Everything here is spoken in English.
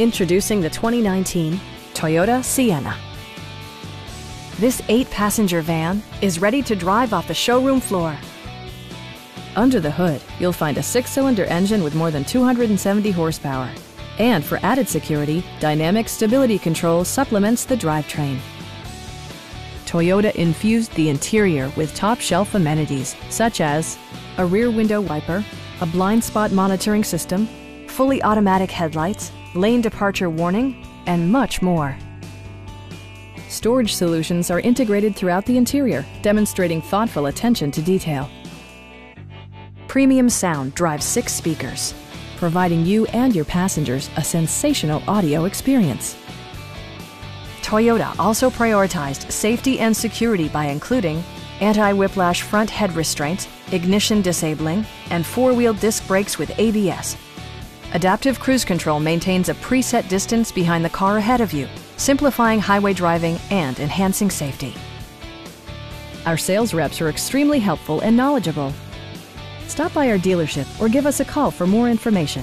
Introducing the 2019 Toyota Sienna. This eight-passenger van is ready to drive off the showroom floor. Under the hood, you'll find a six-cylinder engine with more than 270 horsepower. And for added security, Dynamic Stability Control supplements the drivetrain. Toyota infused the interior with top-shelf amenities such as a rear window wiper, a blind spot monitoring system, fully automatic headlights, lane departure warning, and much more. Storage solutions are integrated throughout the interior, demonstrating thoughtful attention to detail. Premium sound drives six speakers, providing you and your passengers a sensational audio experience. Toyota also prioritized safety and security by including anti-whiplash front head restraints, ignition disabling, and four-wheel disc brakes with ABS. Adaptive Cruise Control maintains a preset distance behind the car ahead of you, simplifying highway driving and enhancing safety. Our sales reps are extremely helpful and knowledgeable. Stop by our dealership or give us a call for more information.